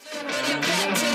Kahit